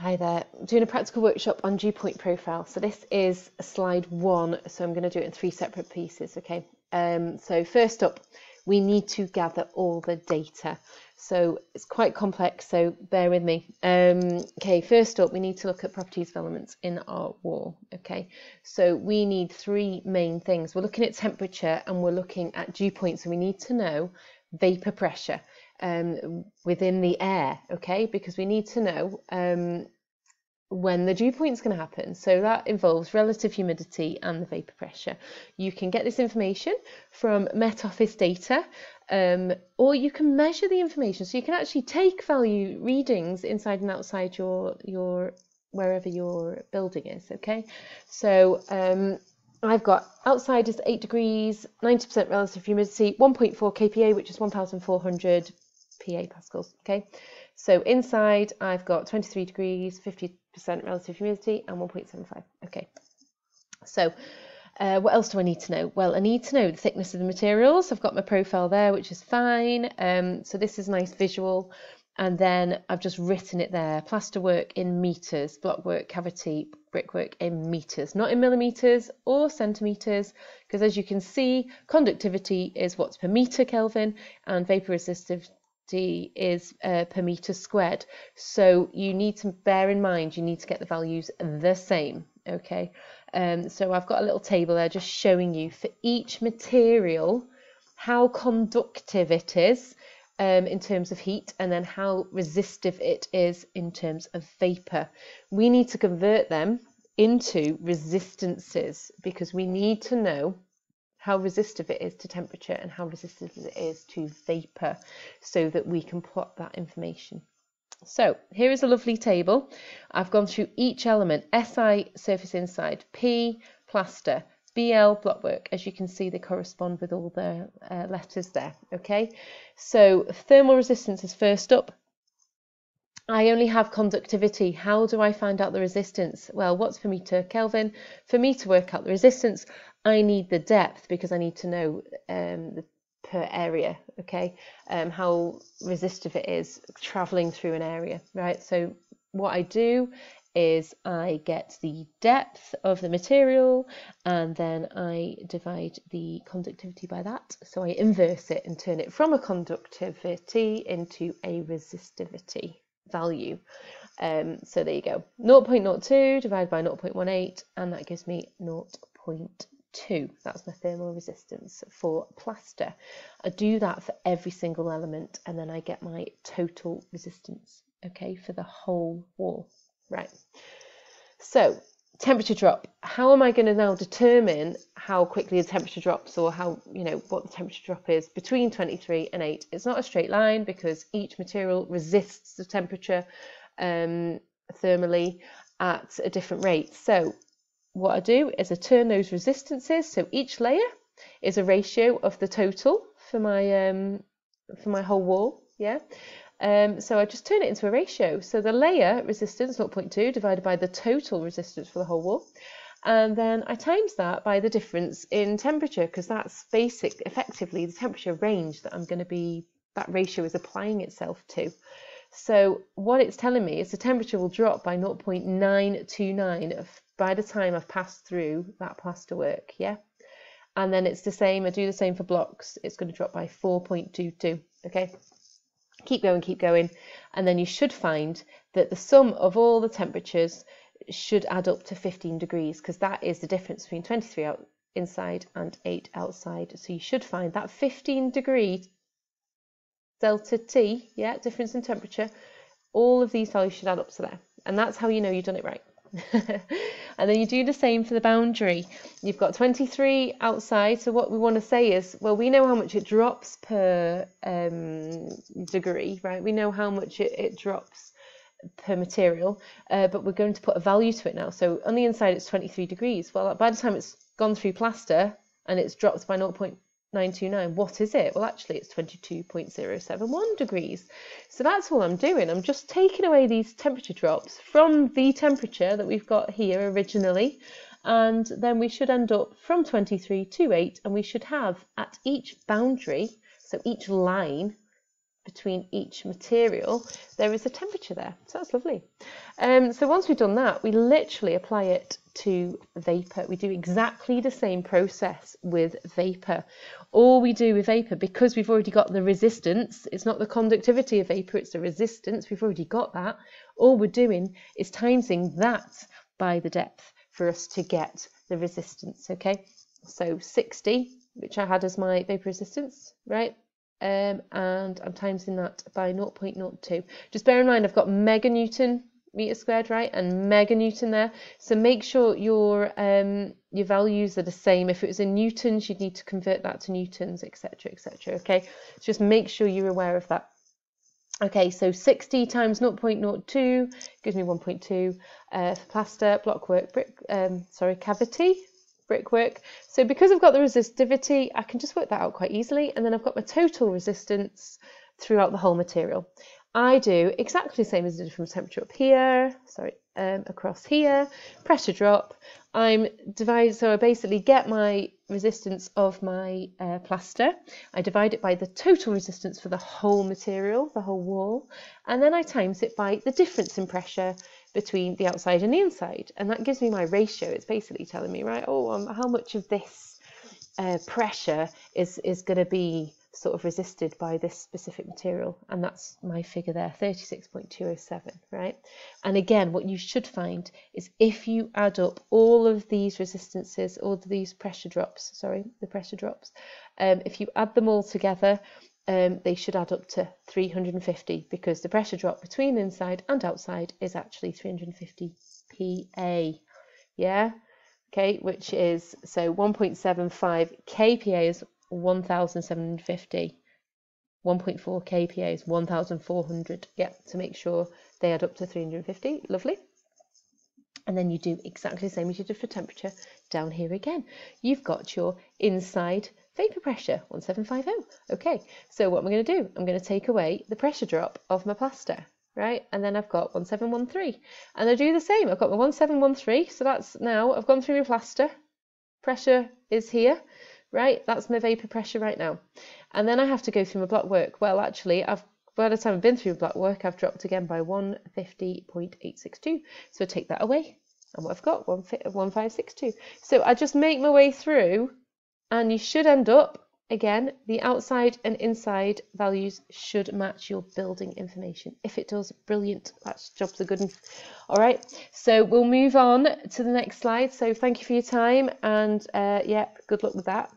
Hi there, I'm doing a practical workshop on dew point profile. So this is slide one, so I'm going to do it in three separate pieces, okay? Um, so first up, we need to gather all the data. So it's quite complex, so bear with me. Um, okay, first up, we need to look at properties of elements in our wall, okay? So we need three main things. We're looking at temperature and we're looking at dew point, so we need to know vapor pressure um, within the air, okay? Because we need to know um, when the dew point is going to happen. So that involves relative humidity and the vapor pressure. You can get this information from Met Office data, um, or you can measure the information. So you can actually take value readings inside and outside your your wherever your building is. Okay, so um, I've got outside is 8 degrees, 90% relative humidity, 1.4 kPa, which is 1,400 PA pascals. Okay, so inside I've got 23 degrees, 50% relative humidity, and 1.75. Okay, so uh, what else do I need to know? Well, I need to know the thickness of the materials. I've got my profile there, which is fine. Um, so this is nice visual. And then I've just written it there. Plasterwork in meters, blockwork, cavity, brickwork in meters, not in millimeters or centimeters, because as you can see, conductivity is watts per meter Kelvin and vapor resistive is uh, per meter squared. So you need to bear in mind, you need to get the values the same. Okay, um, so I've got a little table there just showing you for each material how conductive it is um, in terms of heat and then how resistive it is in terms of vapor. We need to convert them into resistances because we need to know how resistive it is to temperature and how resistive it is to vapor so that we can plot that information. So here is a lovely table. I've gone through each element, SI surface inside, P plaster, BL blockwork. As you can see, they correspond with all the uh, letters there. Okay, so thermal resistance is first up. I only have conductivity. How do I find out the resistance? Well, watts per meter Kelvin? For me to work out the resistance, I need the depth because I need to know um, the per area, okay, um, how resistive it is traveling through an area, right? So what I do is I get the depth of the material and then I divide the conductivity by that. So I inverse it and turn it from a conductivity into a resistivity value. Um, so there you go, 0.02 divided by 0.18 and that gives me 0.2. That's my thermal resistance for plaster. I do that for every single element and then I get my total resistance, okay, for the whole wall. Right. So temperature drop. How am I going to now determine how quickly the temperature drops or how, you know, what the temperature drop is between 23 and 8? It's not a straight line because each material resists the temperature um, thermally at a different rate. So what I do is I turn those resistances. So each layer is a ratio of the total for my um, for my whole wall. Yeah. Um, so I just turn it into a ratio. So the layer resistance 0.2 divided by the total resistance for the whole wall. And then I times that by the difference in temperature because that's basic, effectively the temperature range that I'm going to be, that ratio is applying itself to. So what it's telling me is the temperature will drop by 0.929 by the time I've passed through that plasterwork, yeah? And then it's the same, I do the same for blocks, it's going to drop by 4.22, okay? Keep going, keep going, and then you should find that the sum of all the temperatures should add up to 15 degrees because that is the difference between 23 out inside and 8 outside. So you should find that 15 degree delta T, yeah, difference in temperature, all of these values should add up to there. And that's how you know you've done it right. and then you do the same for the boundary. You've got 23 outside, so what we want to say is, well, we know how much it drops per um, degree, right? We know how much it, it drops per material, uh, but we're going to put a value to it now. So on the inside, it's 23 degrees. Well, by the time it's gone through plaster and it's dropped by 0. 929. What is it? Well, actually, it's 22.071 degrees. So that's all I'm doing. I'm just taking away these temperature drops from the temperature that we've got here originally. And then we should end up from 23 to 8, and we should have at each boundary, so each line, between each material, there is a temperature there. So that's lovely. Um, so once we've done that, we literally apply it to vapor. We do exactly the same process with vapor. All we do with vapor, because we've already got the resistance, it's not the conductivity of vapor, it's the resistance, we've already got that. All we're doing is timesing that by the depth for us to get the resistance, okay? So 60, which I had as my vapor resistance, right? Um, and I'm timesing that by 0.02. Just bear in mind I've got mega newton meter squared, right, and mega newton there. So make sure your um, your values are the same. If it was in newtons, you'd need to convert that to newtons, etc., etc. Okay, so just make sure you're aware of that. Okay, so 60 times 0.02 gives me 1.2 uh, for plaster, blockwork, brick, um, sorry, cavity, brickwork. So because I've got the resistivity, I can just work that out quite easily. And then I've got my total resistance throughout the whole material. I do exactly the same as I did from temperature up here, sorry, um, across here, pressure drop. I'm divided, so I basically get my resistance of my uh, plaster. I divide it by the total resistance for the whole material, the whole wall, and then I times it by the difference in pressure between the outside and the inside. And that gives me my ratio. It's basically telling me, right, oh, um, how much of this uh, pressure is, is going to be sort of resisted by this specific material and that's my figure there 36.207 right and again what you should find is if you add up all of these resistances all of these pressure drops sorry the pressure drops um, if you add them all together um, they should add up to 350 because the pressure drop between inside and outside is actually 350 PA yeah? Okay which is so 1.75 kPa is 1750 1.4 kPa is 1400 yeah to make sure they add up to 350 lovely. And then you do exactly the same as you did for temperature down here again. You've got your inside vapor pressure 1750 okay so what am I going to do I'm going to take away the pressure drop of my plaster right and then I've got 1713 and I do the same I've got my 1713 so that's now I've gone through my plaster pressure is here right? That's my vapor pressure right now. And then I have to go through my block work. Well, actually, I've by the time I've been through block work, I've dropped again by 150.862. So I take that away. And what I've got, 1562. So I just make my way through and you should end up, again, the outside and inside values should match your building information. If it does, brilliant. that's job's a good one. All right, so we'll move on to the next slide. So thank you for your time and uh, yeah, good luck with that.